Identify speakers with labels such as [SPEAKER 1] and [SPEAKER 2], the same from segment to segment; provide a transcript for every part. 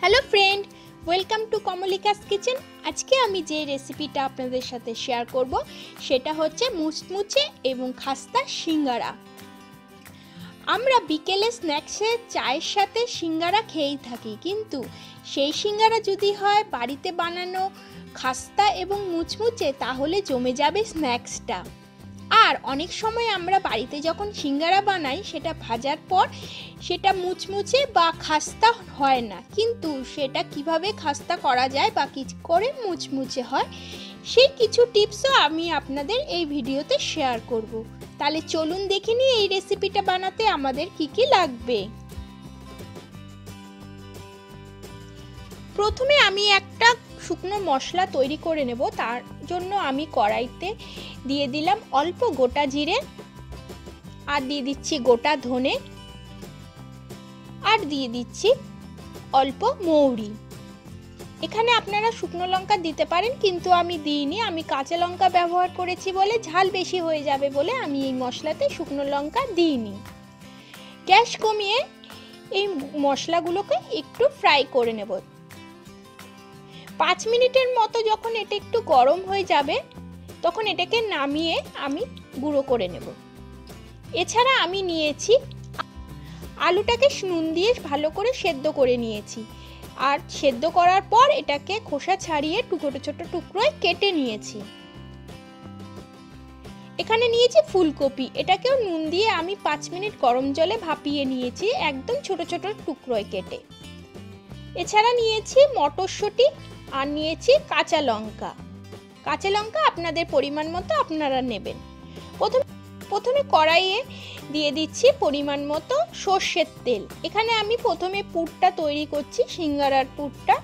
[SPEAKER 1] Hello friend, welcome to Kamalika's kitchen. আজকে আমি যে রেসিপিটা আপনাদের সাথে শেয়ার করব, সেটা হচ্ছে মুচমুচে এবং খাস্তা সিঙ্গারা। আমরা বিকেলে স্ন্যাক্সে চায়ের সাথে সিঙ্গারা খেয়েই থাকি, কিন্তু সেই সিঙ্গারা যদি হয় বাড়িতে বানানো খাস্তা এবং মুচমুচে, তাহলে জমে যাবে স্ন্যাক্সটা। আর অনেক সময় আমরা বাড়িতে যখন সিঙ্গারা বানাই, সেটা ভাজার পর সেটা মুচমুচে বা খাস্তা হয় না। কিন্তু সেটা কীভাবে খাস্তা করা যায় বা কি করে মুচমুচে হয়, সেই কিছু টিপসও আমি আপনাদের এই ভিডিওতে শেয়ার করব। তাহলে চলুন দেখে নিই এই রেসিপিটা বানাতে আমাদের কি কি লাগবে। প্রথমে আমি একটা শুকনো মশলা তৈরি করে নেব। তার জন্য আমি কড়াইতে দিয়ে দিলাম অল্প গোটা জিরে আর দিয়ে দিচ্ছি গোটা ধনে আর দিয়ে দিচ্ছি অল্প মৌরি। এখানে আপনারা শুকনো লঙ্কা দিতে পারেন, কিন্তু আমি দিইনি। আমি কাঁচা লঙ্কা ব্যবহার করেছি বলে ঝাল বেশি হয়ে যাবে বলে আমি এই মশলাতে শুকনো লঙ্কা দিইনি। গ্যাস কমিয়ে এই মশলাগুলোকে একটু ফ্রাই করে নেব। পাঁচ মিনিটের মতো যখন এটা একটু গরম হয়ে যাবে, তখন এটাকে নামিয়ে আমি গুঁড়ো করে নেব। এছাড়া আমি নিয়েছি আলুটাকে নুন দিয়ে ভালো করে সেদ্ধ করে নিয়েছি। আর সেদ্ধ করার পর এটাকে খোসা ছাড়িয়ে টুকরো ছোট টুকরোয় কেটে নিয়েছি। এখানে নিয়েছি ফুলকপি। এটাকেও নুন দিয়ে আমি পাঁচ মিনিট গরম জলে ভাপিয়ে নিয়েছি একদম ছোট ছোট টুকরোয় কেটে। এছাড়া নিয়েছি মটরশুঁটি। আর নিয়েছি কাঁচা লঙ্কা। কাঁচা লঙ্কা আপনাদের পরিমাণ মতো আপনারা নেবেন। প্রথমে প্রথমে কড়াইয়ে দিয়ে দিচ্ছি পরিমাণ মতো সর্ষের তেল। এখানে আমি প্রথমে পুরটা তৈরি করছি, সিঙ্গারার পুরটা।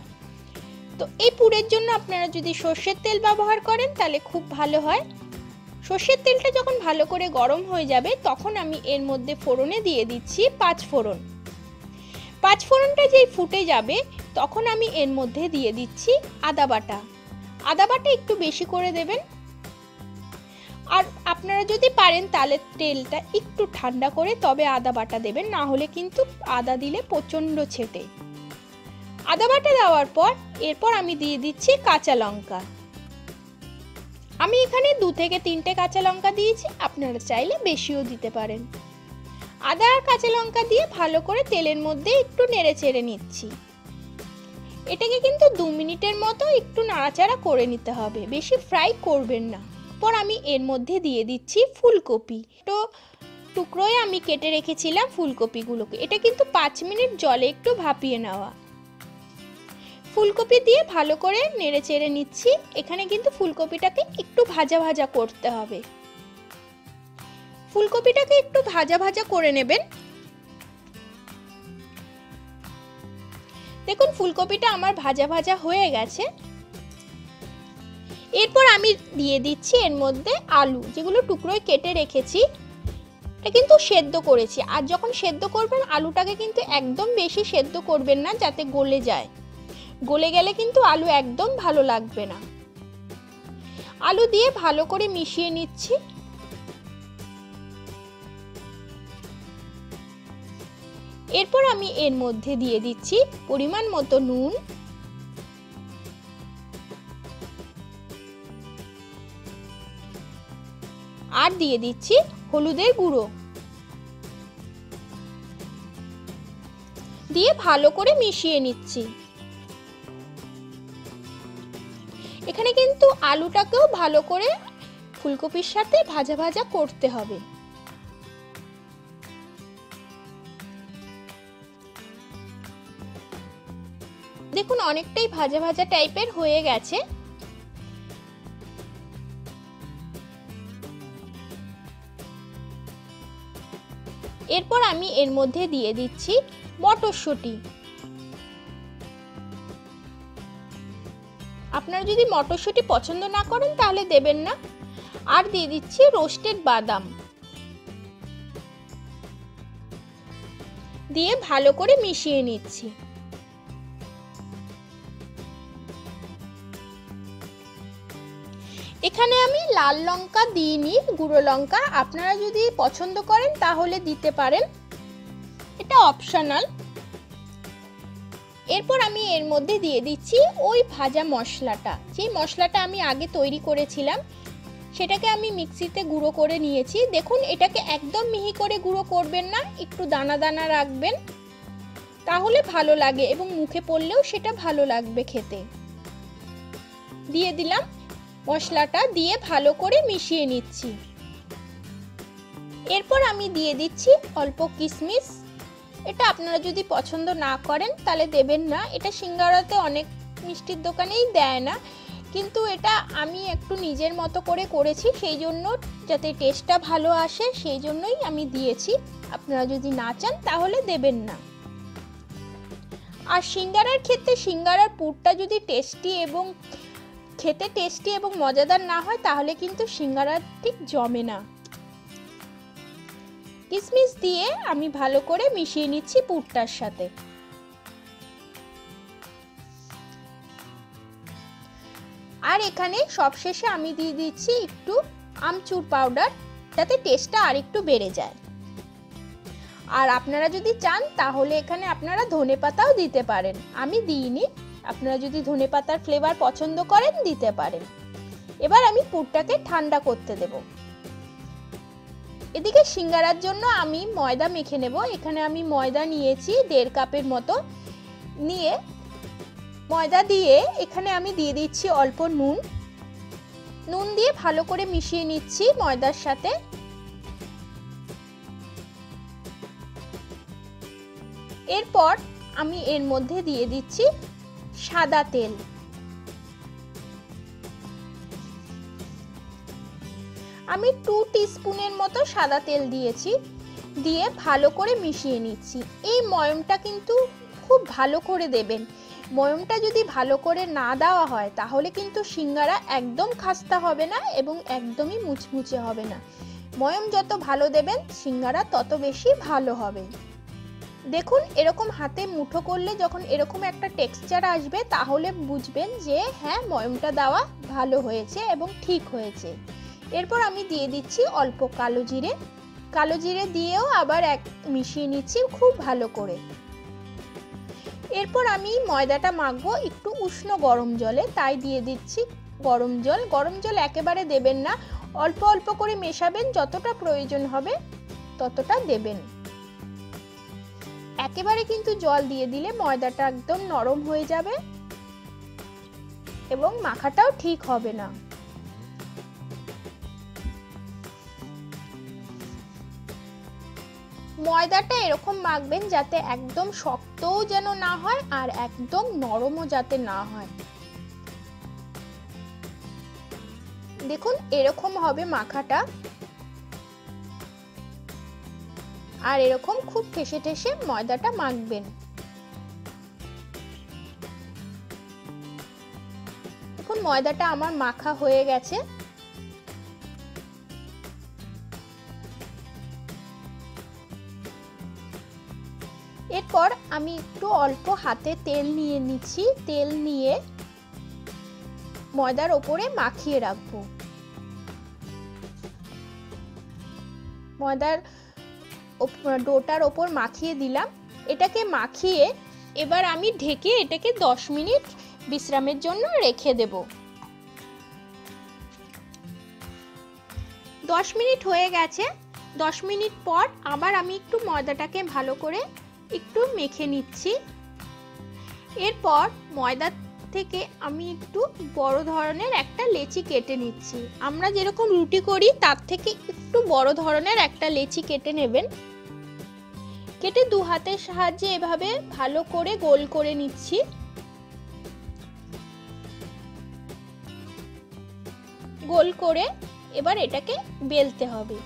[SPEAKER 1] তো এই পুরের জন্য আপনারা যদি সর্ষের তেল ব্যবহার করেন, তাহলে খুব ভালো হয়। সর্ষের তেলটা যখন ভালো করে গরম হয়ে যাবে, তখন আমি এর মধ্যে ফোড়নে দিয়ে দিচ্ছি পাঁচ ফোড়ন। পাঁচ ফোড়নটা যেই ফুটে যাবে তখন আমি এর মধ্যে দিয়ে দিচ্ছি আদা বাটা। আদা বাটা একটু বেশি করে দেবেন। আর আপনারা যদি পারেন তাহলে তেলটা একটু ঠান্ডা করে তবে আদা বাটা দেবেন, না হলে কিন্তু আদা দিলে প্রচণ্ড ছেটে। আদা বাটা দেওয়ার পর এরপর আমি দিয়ে দিচ্ছি কাঁচা লঙ্কা। আমি এখানে দু থেকে তিনটে কাঁচা লঙ্কা দিয়েছি, আপনারা চাইলে বেশিও দিতে পারেন। আদা আর কাঁচা লঙ্কা দিয়ে ভালো করে তেলের মধ্যে একটু নেড়ে চেড়ে নিচ্ছি। এটাকে কিন্তু দু মিনিটের মতো একটু নাড়াচাড়া করে নিতে হবে, বেশি ফ্রাই করবেন না। পর আমি এর মধ্যে দিয়ে দিচ্ছি ফুলকপি। তো টুকরোয় আমি কেটে রেখেছিলাম ফুলকপিগুলোকে। এটা কিন্তু পাঁচ মিনিট জলে একটু ভাপিয়ে নেওয়া। ফুলকপি দিয়ে ভালো করে নেড়ে চেড়ে নিচ্ছি। এখানে কিন্তু ফুলকপিটাকে একটু ভাজা ভাজা করতে হবে। ফুলকপিটাকে একটু ভাজা ভাজা করে নেবেন। দেখুন, ফুলকপিটা আমার ভাজা ভাজা হয়ে গেছে। এরপর আমি দিয়ে দিচ্ছি এর মধ্যে আলু, যেগুলো টুকরোয় কেটে রেখেছি। এটা কিন্তু সেদ্ধ করেছি। আর যখন সেদ্ধ করবেন, আলুটাকে কিন্তু একদম বেশি সেদ্ধ করবেন না, যাতে গলে যায়। গলে গেলে কিন্তু আলু একদম ভালো লাগবে না। আলু দিয়ে ভালো করে মিশিয়ে নিচ্ছি। এরপর আমি এর মধ্যে দিয়ে দিচ্ছি পরিমাণ মতো নুন। আর দিয়ে দিচ্ছি হলুদের গুঁড়ো। দিয়ে ভালো করে মিশিয়ে নিচ্ছি। এখানে কিন্তু আলুটাকেও ভালো করে ফুলকপির সাথে ভাজা ভাজা করতে হবে। দেখুন, অনেকটাই ভাজা ভাজা টাইপের হয়ে গেছে। এরপর আমি এর মধ্যে দিয়ে দিচ্ছি মটরশুঁটি। আপনারা যদি মটরশুঁটি পছন্দ না করেন, তাহলে দেবেন না। আর দিয়ে দিচ্ছি রোস্টেড বাদাম। দিয়ে ভালো করে মিশিয়ে নিচ্ছি। এখানে আমি লাল লঙ্কা দিইনি গুঁড়ো লঙ্কা। আপনারা যদি পছন্দ করেন তাহলে দিতে পারেন। এটা অপশনাল এরপর আমি এর মধ্যে দিয়ে দিচ্ছি ওই ভাজা মশলাটা। যেই মশলাটা আমি আগে তৈরি করেছিলাম, সেটাকে আমি মিক্সিতে গুঁড়ো করে নিয়েছি। দেখুন, এটাকে একদম মিহি করে গুঁড়ো করবেন না, একটু দানা দানা রাখবেন। তাহলে ভালো লাগে এবং মুখে পড়লেও সেটা ভালো লাগবে খেতে। দিয়ে দিলাম মশলাটা দিয়ে ভালো করে মিশিয়ে নিচ্ছি। এরপর আমি দিয়ে দিচ্ছি অল্প কিশমিশ এটা আপনারা যদি পছন্দ না করেন তাহলে দেবেন না। এটা সিঙ্গারাতে অনেক মিষ্টির দোকানেই দেয় না। কিন্তু এটা আমি একটু নিজের মতো করে করেছি, সেই জন্য যাতে টেস্টটা ভালো আসে, সেই জন্যই আমি দিয়েছি। আপনারা যদি না চান তাহলে দেবেন না। আর সিঙ্গারার ক্ষেত্রে সিঙ্গারার পুরটা যদি টেস্টি এবং খেতে টেস্টি এবং মজাদার না হয়, তাহলে কিন্তু সিঙ্গারা ঠিক জমে না। কিশমিশ দিয়ে আমি ভালো করে মিশিয়ে নিচ্ছি পুরটার সাথে। আর এখানে সবশেষে আমি দিয়ে দিচ্ছি একটু আমচুর পাউডার যাতে টেস্টটা আর একটু বেড়ে যায়। আর আপনারা যদি চান, তাহলে এখানে আপনারা ধনে পাতাও দিতে পারেন। আমি দিইনি। আপনারা যদি ধনে পাতার ফ্লেভার পছন্দ করেন, দিতে পারেন। এবার আমি পুরটাকে ঠান্ডা করতে দেব। এদিকে সিঙ্গারার জন্য আমি ময়দা মেখে নেব। এখানে আমি ময়দা নিয়েছি দেড় কাপের মতো। নিয়ে ময়দা দিয়ে এখানে আমি দিয়ে দিচ্ছি অল্প নুন। নুন দিয়ে ভালো করে মিশিয়ে নিচ্ছি ময়দার সাথে। এরপর আমি এর মধ্যে দিয়ে দিচ্ছি সাদা তেল। আমি টু টিস্পুনের মতো সাদা তেল দিয়েছি, দিয়ে ভালো করে মিশিয়ে নিচ্ছি। এই ময়মটা কিন্তু খুব ভালো করে দেবেন। ময়মটা যদি ভালো করে না দেওয়া হয়, তাহলে কিন্তু সিঙ্গারা একদম খাস্তা হবে না এবং একদমই মুচমুচে হবে না। ময়ম যত ভালো দেবেন, সিঙ্গারা তত বেশি ভালো হবে। দেখুন, এরকম হাতে মুঠো করলে যখন এরকম একটা টেক্সচার আসবে, তাহলে বুঝবেন যে হ্যাঁ ময়মটা দেওয়া ভালো হয়েছে এবং ঠিক হয়েছে। এরপর আমি দিয়ে দিচ্ছি অল্প কালো জিরে। কালো জিরে দিয়েও আবার এক, মিশিয়ে নিচ্ছি খুব ভালো করে। এরপর আমি ময়দাটা মাখবো একটু উষ্ণ গরম জলে, তাই দিয়ে দিচ্ছি গরম জল। গরম জল একেবারে দেবেন না, অল্প অল্প করে মেশাবেন, যতটা প্রয়োজন হবে ততটা দেবেন। একেবারে কিন্তু জল দিয়ে দিলে ময়দাটা একদম নরম হয়ে যাবে এবং মাখাটাও ঠিক হবে না। ময়দাটা এরকম মাখবেন যাতে একদম শক্তও যেন না হয় আর একদম নরমও যাতে না হয়। দেখুন, এরকম হবে মাখাটা। আর এরকম খুব ঠেসে ঠেসে ময়দাটা মাখবেন। দেখুন, ময়দাটা আমার মাখা হয়ে গেছে। এরপর আমি একটু অল্প হাতে তেল নিয়ে নিচ্ছি। তেল নিয়ে ময়দার ওপরে মাখিয়ে রাখব। ময়দার ডোটার ওপর মাখিয়ে দিলাম। এটাকে মাখিয়ে এবার আমি ঢেকে এটাকে দশ মিনিট বিশ্রামের জন্য রেখে দেব। দশ মিনিট হয়ে গেছে। দশ মিনিট পর আবার আমি একটু ময়দাটাকে ভালো করে একটু মেখে নিচ্ছি। এরপর ময়দা থেকে আমি একটু বড় ধরনের একটা লেচি কেটে নিচ্ছি। আমরা যেরকম রুটি করি, তার থেকে একটু বড় ধরনের একটা লেচি কেটে নেবেন। কেটে দু হাতের সাহায্যে এভাবে ভালো করে গোল করে নিচ্ছি। গোল করে এবার এটাকে বেলতে হবে।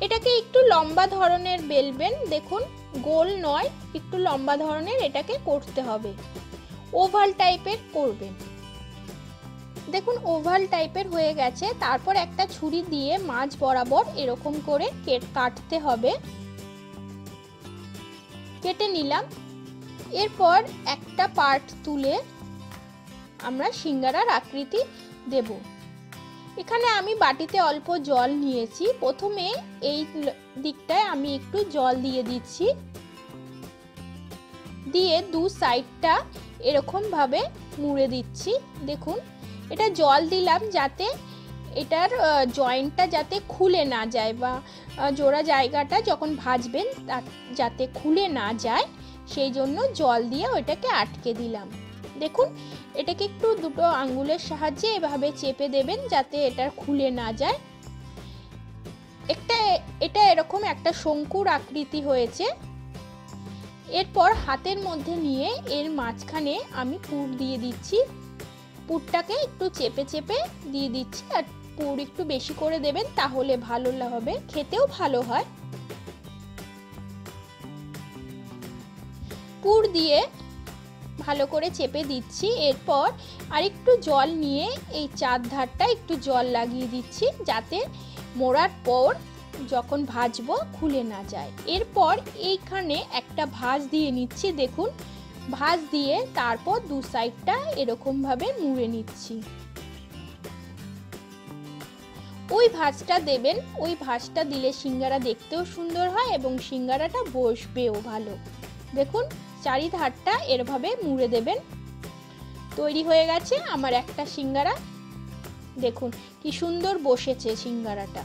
[SPEAKER 1] এটাকে একটু লম্বা ধরনের বেলবেন। দেখুন, গোল নয়, একটু লম্বা ধরনের এটাকে করতে হবে। ওভাল টাইপের করবেন। দেখুন ওভাল টাইপের হয়ে গেছে। তারপর একটা ছুরি দিয়ে মাছ বরাবর এরকম করে কাটতে হবে। কেটে নিলাম। এরপর একটা পার্ট তুলে আমরা সিঙ্গারার আকৃতি দেব। এখানে আমি বাটিতে অল্প জল নিয়েছি। প্রথমে এই দিকটায় আমি একটু জল দিয়ে দিচ্ছি। দিয়ে দু সাইডটা এরকমভাবে মুড়ে দিচ্ছি। দেখুন এটা জল দিলাম যাতে এটার জয়েন্টটা যাতে খুলে না যায় বা জোড়া জায়গাটা যখন ভাজবেন যাতে খুলে না যায়, সেই জন্য জল দিয়ে ওইটাকে আটকে দিলাম। দেখুন, এটাকে একটু দুটো আঙ্গুলের সাহায্যে এভাবে চেপে দেবেন যাতে এটা খুলে না যায়। একটা, এটা এরকম একটা শঙ্কুর আকৃতি হয়েছে। এরপর হাতের মধ্যে নিয়ে এর মাঝখানে আমি পুর দিয়ে দিচ্ছি। পুরটাকে একটু চেপে চেপে দিয়ে দিচ্ছি আর পুর একটু বেশি করে দেবেন তাহলে ভালো হবে, খেতেও ভালো হয়। পুর দিয়ে ভালো করে চেপে দিচ্ছি, এরপর আরেকটু জল নিয়ে এই চার ধারটা একটু জল লাগিয়ে দিচ্ছি যাতে মোড়ার পর যখন ভাজবো খুলে না যায়। এরপর এইখানে একটা ভাজ দিয়ে নিচ্ছি, দেখুন ভাজ দিয়ে তারপর দু সাইডটা এরকমভাবে মুড়ে নিচ্ছি। ওই ভাজটা দেবেন, ওই ভাজটা দিলে সিঙ্গারা দেখতেও সুন্দর হয় এবং সিঙ্গারাটা বসবেও ভালো। দেখুন, চারিধারটা এরভাবে মুড়ে দেবেন। তৈরি হয়ে গেছে আমার একটা সিঙ্গারা। দেখুন, কি সুন্দর বসেছে সিঙ্গারাটা।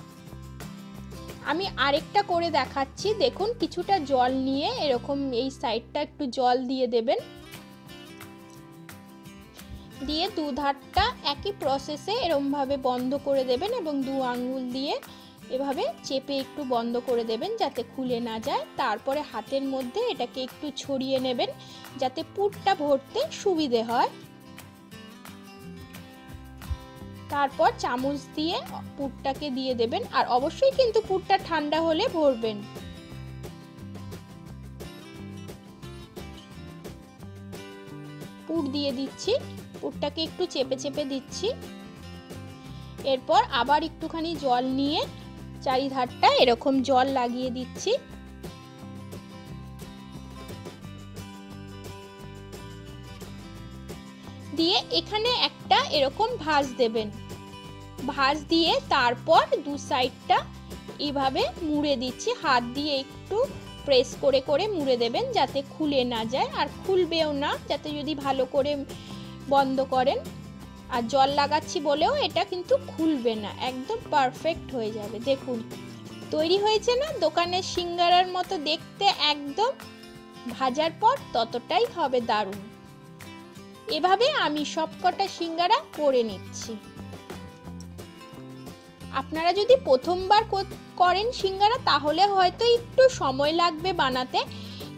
[SPEAKER 1] আমি আরেকটা করে দেখাচ্ছি। দেখুন, কিছুটা জল নিয়ে এরকম এই সাইডটা একটু জল দিয়ে দেবেন। দিয়ে দু ধারটা একই প্রসেসে এরমভাবে বন্ধ করে দেবেন এবং দু আঙ্গুল দিয়ে এভাবে চেপে একটু বন্ধ করে দেবেন যাতে খুলে না যায়। তারপরে হাতের মধ্যে এটাকে একটু ছড়িয়ে নেবেন যাতে পুরটা ভরতে সুবিধে হয়। তারপর চামচ দিয়ে পুরটাকে দিয়ে দেবেন আর অবশ্যই কিন্তু পুরটা ঠান্ডা হলে ভরবেন। পুর দিয়ে দিচ্ছি, পুরটাকে একটু চেপে চেপে দিচ্ছি। এরপর আবার একটুখানি জল নিয়ে চারিধারটা এরকম জল লাগিয়ে দিচ্ছি। দিয়ে এখানে একটা এরকম ভাঁজ দেবেন। ভাঁজ দিয়ে তারপর দু সাইডটা এইভাবে মুড়ে দিচ্ছি। হাত দিয়ে একটু প্রেস করে করে মুড়ে দেবেন যাতে খুলে না যায়। আর খুলবেও না, যাতে যদি ভালো করে বন্ধ করেন। আর জল লাগাচ্ছি বলেও এটা কিন্তু খুলবে না, একদম পারফেক্ট হয়ে যাবে। দেখুন, তৈরি হয়েছে না? দোকানের সিঙ্গারার মতো দেখতে একদম। ভাজার পর ততটাই হবে দারুণ। এভাবে আমি সবকটা সিঙ্গারা করে নিচ্ছি। আপনারা যদি প্রথমবার করেন সিঙ্গারা, তাহলে হয়তো একটু সময় লাগবে বানাতে।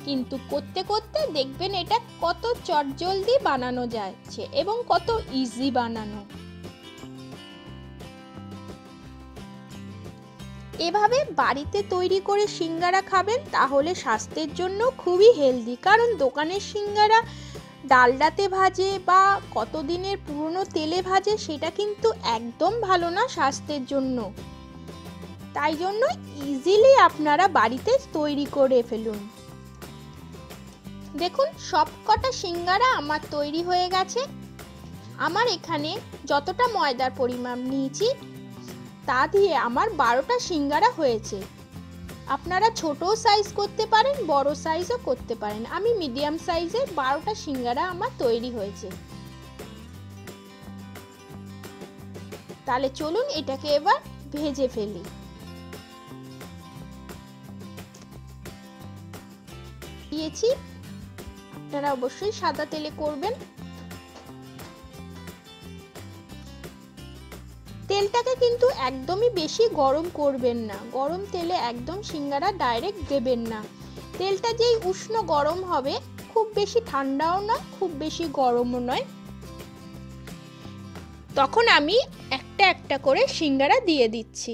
[SPEAKER 1] কিন্তু করতে করতে দেখবেন এটা কত চটজলদি বানানো যাচ্ছে এবং কত ইজি বানানো। এভাবে বাড়িতে তৈরি করে সিঙ্গারা খাবেন, তাহলে স্বাস্থ্যের জন্য খুবই হেলদি কারণ দোকানের সিঙ্গারা ডালডাতে ভাজে বা কতদিনের পুরনো তেলে ভাজে সেটা কিন্তু একদম ভালো না স্বাস্থ্যের জন্য। তাই জন্য ইজিলি আপনারা বাড়িতে তৈরি করে ফেলুন। দেখুন সব কটা সিঙ্গারা আমার তৈরি হয়ে গেছে। আমার এখানে যতটা ময়দার পরিমাণ নিয়েছি, তা দিয়ে আমার বারোটা সিঙ্গারা হয়েছে। আপনারা ছোট সাইজ করতে পারেন, বড় সাইজও করতে পারেন। আমি মিডিয়াম সাইজের বারোটা সিঙ্গারা আমার তৈরি হয়েছে। তাহলে চলুন এটাকে এবার ভেজে ফেলি। দিয়েছি। আপনারা অবশ্যই সাদা তেলে করবেন। তেলটাকে কিন্তু একদমই বেশি গরম করবেন না। গরম তেলে একদম সিঙ্গারা ডাইরেক্ট দেবেন না। তেলটা যেই উষ্ণ গরম হবে, খুব বেশি ঠান্ডাও না খুব বেশি গরমও নয়। তখন আমি একটা একটা করে সিঙ্গারা দিয়ে দিচ্ছি।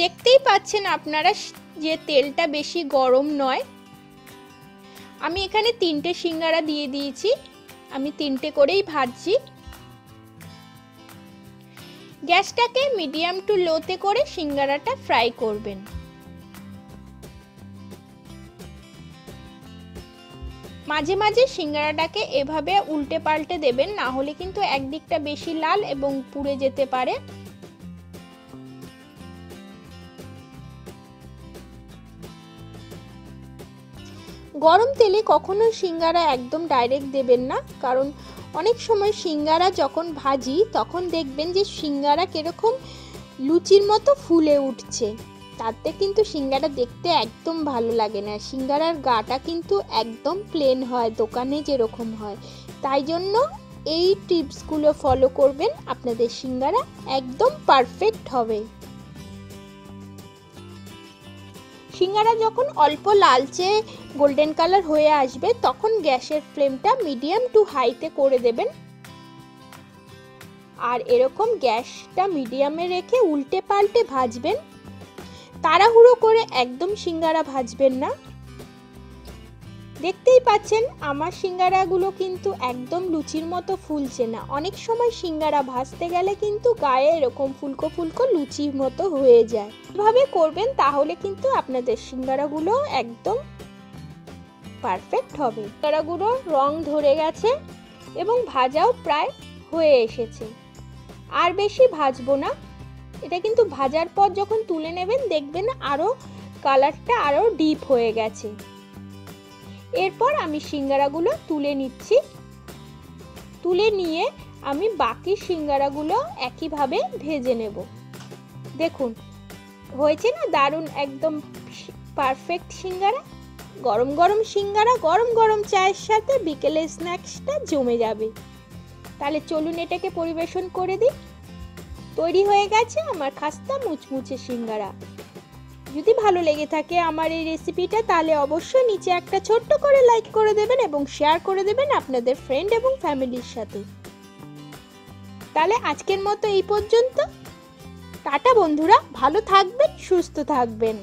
[SPEAKER 1] দেখতেই পাচ্ছেন আপনারা যে তেলটা বেশি গরম নয় আমি এখানে তিনটে সিঙ্গারা দিয়ে দিয়েছি। আমি তিনটে করেই ভাজছি। গ্যাসটাকে মিডিয়াম টু লোতে করে সিঙ্গারাটা ফ্রাই করবেন। মাঝে মাঝে সিঙ্গারাটাকে এভাবে উল্টে পাল্টে দেবেন, না হলে কিন্তু একদিকটা বেশি লাল এবং পুড়ে যেতে পারে। গরম তেলে কখনো সিঙ্গারা একদম ডাইরেক্ট দেবেন না, কারণ অনেক সময় সিঙ্গারা যখন ভাজি, তখন দেখবেন যে সিঙ্গারা কীরকম লুচির মতো ফুলে উঠছে। তাতে কিন্তু সিঙ্গারা দেখতে একদম ভালো লাগে না। সিঙ্গারার গাটা কিন্তু একদম প্লেন হয়, দোকানে যেরকম হয়। তাই জন্য এই টিপসগুলো ফলো করবেন, আপনাদের সিঙ্গারা একদম পারফেক্ট হবে। সিঙ্গারা যখন অল্প লালচে গোল্ডেন কালার হয়ে আসবে, তখন গ্যাসের ফ্লেমটা মিডিয়াম টু হাইতে করে দেবেন। আর এরকম গ্যাসটা মিডিয়ামে রেখে উল্টে পাল্টে ভাজবেন। তাড়াহুড়ো করে একদম সিঙ্গারা ভাজবেন না। দেখতেই পাচ্ছেন, আমার সিঙ্গারাগুলো কিন্তু একদম লুচির মতো ফুলছে না। অনেক সময় সিঙ্গারা ভাজতে গেলে কিন্তু গায়ে এরকম ফুলকো ফুলকো লুচির মতো হয়ে যায়। এভাবে করবেন তাহলে কিন্তু আপনাদের সিঙ্গারাগুলো একদম পারফেক্ট হবে। সিঙ্গারাগুলো রং ধরে গেছে এবং ভাজাও প্রায় হয়ে এসেছে। আর বেশি ভাজবো না। এটা কিন্তু ভাজার পর যখন তুলে নেবেন, দেখবেন আরও কালারটা আরও ডিপ হয়ে গেছে। এরপর আমি সিঙ্গারাগুলো তুলে নিচ্ছি। তুলে নিয়ে আমি বাকি সিঙ্গারাগুলো একইভাবে ভেজে নেব। দেখুন, হয়েছে না দারুণ একদম পারফেক্ট সিঙ্গারা? গরম গরম সিঙ্গারা, গরম গরম চায়ের সাথে বিকেলে স্ন্যাক্সটা জমে যাবে। তাহলে চলুন এটাকে পরিবেশন করে দিই। তৈরি হয়ে গেছে আমার খাস্তা মুচমুচে সিঙ্গারা। যদি ভালো লেগে থাকে আমার এই রেসিপিটা তাহলে অবশ্যই নিচে একটা ছোট্ট করে লাইক করে দেবেন এবং শেয়ার করে দেবেন আপনাদের ফ্রেন্ড এবং ফ্যামিলির সাথে। তাহলে আজকের মতো এই পর্যন্ত। টাটা বন্ধুরা, ভালো থাকবেন, সুস্থ থাকবেন।